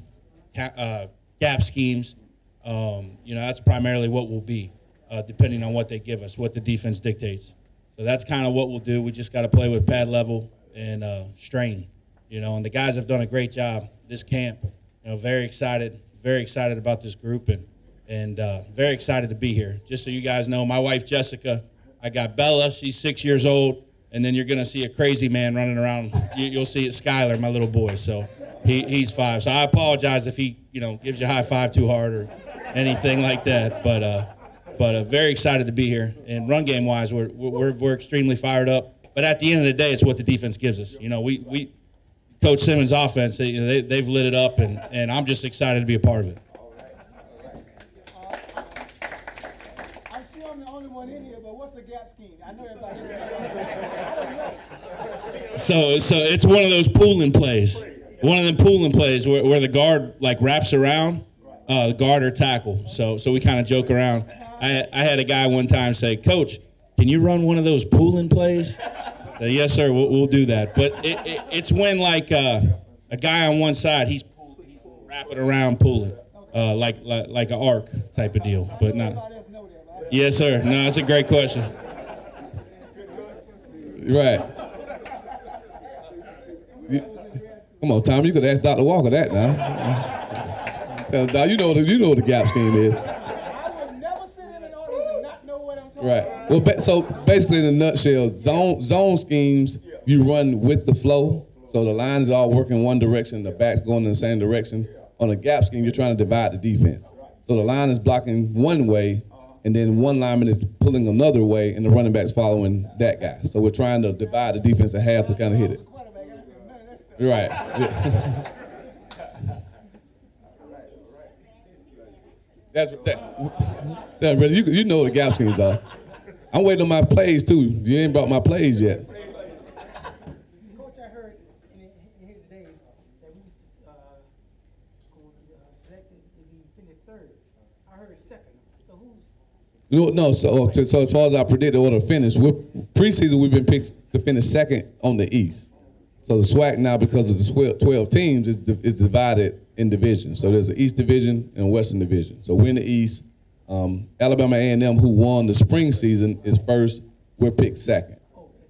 uh, gap schemes. Um, you know, that's primarily what we'll be, uh, depending on what they give us, what the defense dictates. So that's kind of what we'll do. We just got to play with pad level and uh, strain, you know. And the guys have done a great job this camp. You know, very excited, very excited about this group, and and uh, very excited to be here. Just so you guys know, my wife Jessica, I got Bella. She's six years old, and then you're gonna see a crazy man running around. You, you'll see it, Skylar, my little boy. So he, he's five. So I apologize if he, you know, gives you a high five too hard or anything like that. But uh, but uh, very excited to be here. And run game wise, we're, we're we're extremely fired up. But at the end of the day, it's what the defense gives us. You know, we we Coach Simmons' offense, they, you know, they they've lit it up, and and I'm just excited to be a part of it. I'm I'm the only one in here, but what's the gap scheme? I know everybody. I don't know. So so it's one of those pulling plays. One of them pulling plays where, where the guard like wraps around, uh, the guard or tackle. So so we kind of joke around. I I had a guy one time say, Coach, can you run one of those pulling plays? So yes, sir, we'll, we'll do that. But it, it, it's when like uh, a guy on one side, he's he's wrapping around pulling, uh, like like like an arc type of deal. But not. Yes, sir. No, that's a great question. Right. Come on, Tom. You could ask Dr. Walker that now. Tell you know you know what the gap scheme is. I would never sit in an audience and not know what I'm talking Right. Well, so basically, in a nutshell, zone zone schemes you run with the flow. So the lines all working one direction, the backs going in the same direction. On a gap scheme, you're trying to divide the defense. So the line is blocking one way, and then one lineman is pulling another way, and the running back's following that guy. So we're trying to divide the defense in half to kind of hit it. Quarterback, I don't do none of that stuff. Right. Yeah. That's that. That really, you, you know the gap schemes are. I'm waiting on my plays too. You ain't brought my plays yet. Coach, I heard here today that we uh, going to be uh, selected to be finished third. I heard second. So who's know, no, so so as far as I predicted order to finish, we're, preseason we've been picked to finish second on the East. So the SWAC now, because of the 12, 12 teams, is, is divided in divisions. So there's an East Division and a Western Division. So we're in the East. Um, Alabama A&M, who won the spring season, is first. We're picked second.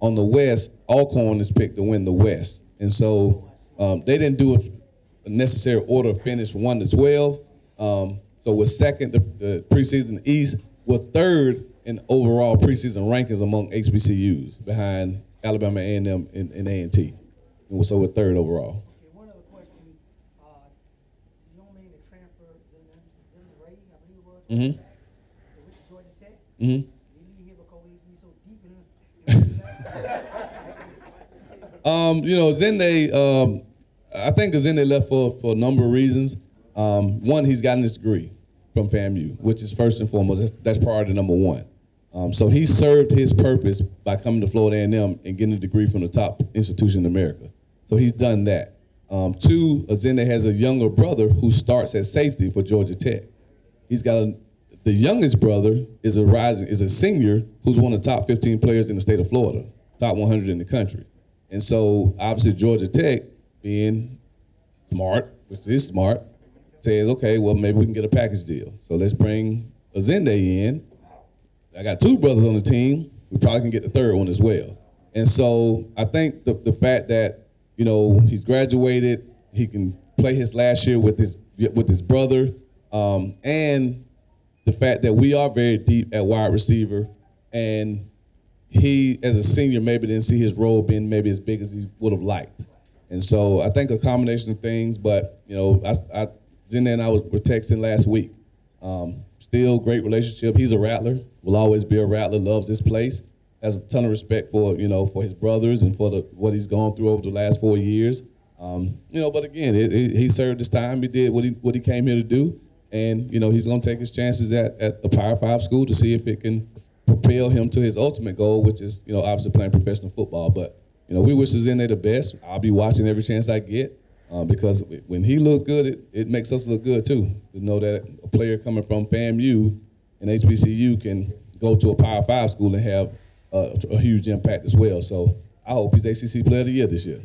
On the West, Alcorn is picked to win the West. And so um, they didn't do a necessary order of finish from 1 to 12. Um, so we're second, the, the preseason East. We're third in overall preseason rankings among HBCUs behind Alabama A&M and, and A&T. And so we're third overall. Okay, one other question. Uh, the young man that transferred, Zim, Zim Ray, I believe it was, Mhm. to Georgia Tech. hmm Did he leave here because he used to be so deep in it? Um, you know, Zende, um, I think Zende left for, for a number of reasons. Um, one, he's gotten his degree from FAMU, which is first and foremost. That's, that's priority number one. Um, so he served his purpose by coming to Florida A&M and getting a degree from the top institution in America. So he's done that. Um, two, Zende has a younger brother who starts at safety for Georgia Tech. He's got a, the youngest brother is a rising is a senior who's one of the top 15 players in the state of Florida, top 100 in the country. And so obviously Georgia Tech, being smart, which is smart, says, okay, well maybe we can get a package deal. So let's bring Azende in. I got two brothers on the team. We probably can get the third one as well. And so I think the, the fact that you know he's graduated, he can play his last year with his with his brother, um, and the fact that we are very deep at wide receiver, and he as a senior maybe didn't see his role being maybe as big as he would have liked. And so I think a combination of things, but you know, I, I and I was, were texting last week. Um, still great relationship. He's a rattler. Will always be a rattler. Loves this place. Has a ton of respect for you know for his brothers and for the what he's gone through over the last four years. Um, you know, but again, it, it, he served his time. He did what he what he came here to do, and you know he's going to take his chances at at a Power Five school to see if it can propel him to his ultimate goal, which is you know obviously playing professional football. But you know we wish his in there the best. I'll be watching every chance I get. Uh, because when he looks good, it, it makes us look good too. To know that a player coming from FAMU and HBCU can go to a Power Five school and have uh, a huge impact as well. So I hope he's ACC Player of the Year this year.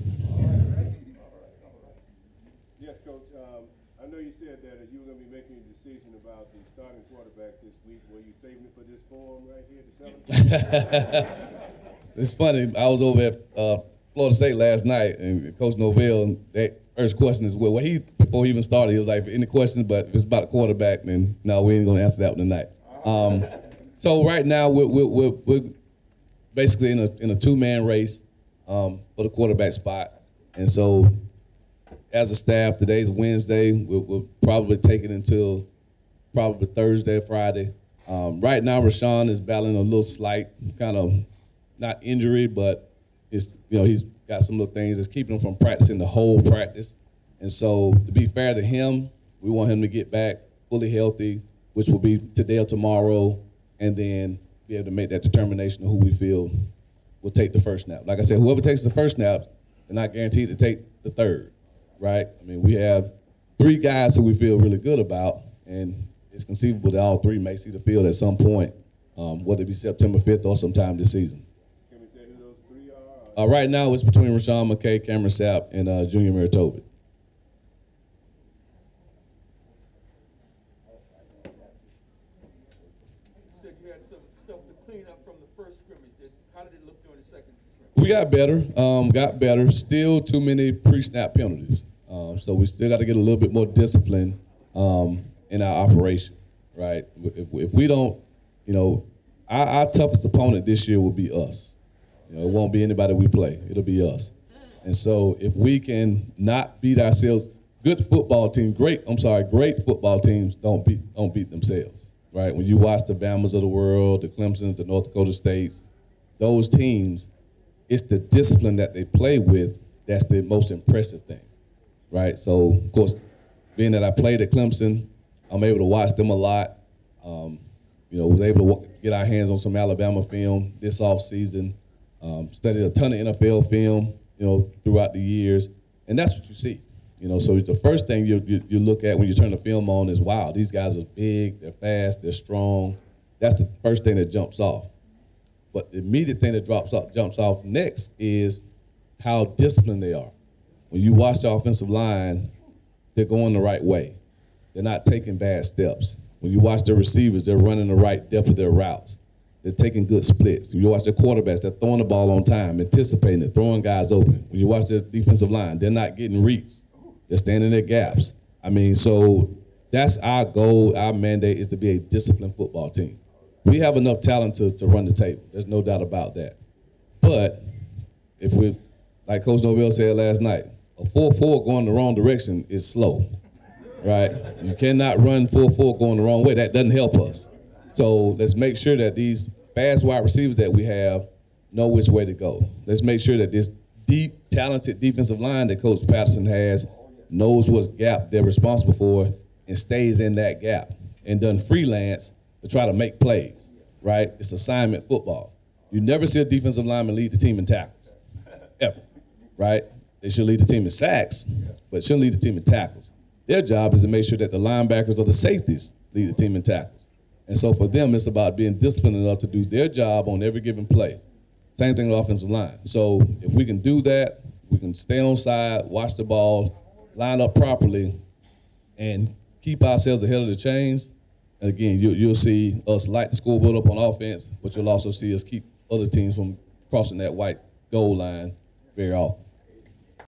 Yes, Coach. Um, I know you said that you were going to be making a decision about the starting quarterback this week. Were you saving it for this forum right here to tell us? It's funny. I was over at uh, Florida State last night, and Coach Norvell. That first question is well, well, he before he even started, he was like, "Any questions?" But if it's about quarterback, then no, we ain't gonna answer that one tonight. Um, so right now we're, we're, we're, we're basically in a in a two man race um, for the quarterback spot, and so as a staff, today's Wednesday. We'll, we'll probably take it until probably Thursday, Friday. Um, right now, Rasean is battling a little slight kind of not injury, but it's you know he's got some little things that's keeping him from practicing the whole practice. And so, to be fair to him, we want him to get back fully healthy, which will be today or tomorrow, and then be able to make that determination of who we feel will take the first snap. Like I said, whoever takes the first snap, they're not guaranteed to take the third, right? I mean, we have three guys who we feel really good about, and it's conceivable that all three may see the field at some point, um, whether it be September 5th or sometime this season. Can we say who those three are? Uh, right now, it's between Rasean McKay, Cameron Sapp, and uh, Junior Maritovic. You said you had some stuff to clean up from the first scrimmage. Did, how did it look during the second scrimmage? We got better, um, got better. Still too many pre-snap penalties. Um, so we still got to get a little bit more discipline um, in our operation, right? If, if we don't, you know, our, our toughest opponent this year will be us. You know, it won't be anybody we play. It'll be us. And so if we can not beat ourselves, good football teams, great, I'm sorry, great football teams don't beat don't beat themselves, right? When you watch the Bamas of the world, the Clemsons, the North Dakota States, those teams, it's the discipline that they play with that's the most impressive thing, right? So, of course, being that I played at Clemson, I'm able to watch them a lot. Um, you know, was able to get our hands on some Alabama film this off season. Um, studied a ton of NFL film, you know, throughout the years, and that's what you see. You know, so the first thing you, you you look at when you turn the film on is, wow, these guys are big, they're fast, they're strong. That's the first thing that jumps off. But the immediate thing that drops off, jumps off next is how disciplined they are. When you watch the offensive line, they're going the right way. They're not taking bad steps. When you watch their receivers, they're running the right depth of their routes. They're taking good splits. When you watch the quarterbacks, they're throwing the ball on time, anticipating it, throwing guys open. When you watch the defensive line, they're not getting reached. They're standing their gaps. I mean, so that's our goal. Our mandate is to be a disciplined football team. We have enough talent to, to run the table. There's no doubt about that. But if we, like Coach Norvell said last night, a 4-4 going the wrong direction is slow, right? You cannot run 4-4 going the wrong way. That doesn't help us. So let's make sure that these fast wide receivers that we have know which way to go. Let's make sure that this deep, talented defensive line that Coach Patterson has knows what gap they're responsible for and stays in that gap and done freelance to try to make plays, right? It's assignment football. You never see a defensive lineman lead the team in tackles, ever, right? They should lead the team in sacks, but shouldn't lead the team in tackles. Their job is to make sure that the linebackers or the safeties lead the team in tackles. And so for them, it's about being disciplined enough to do their job on every given play. Same thing with offensive line. So if we can do that, we can stay on side, watch the ball, line up properly, and keep ourselves ahead of the chains. Again, you, you'll see us light the scoreboard up on offense, but you'll also see us keep other teams from crossing that white goal line very often.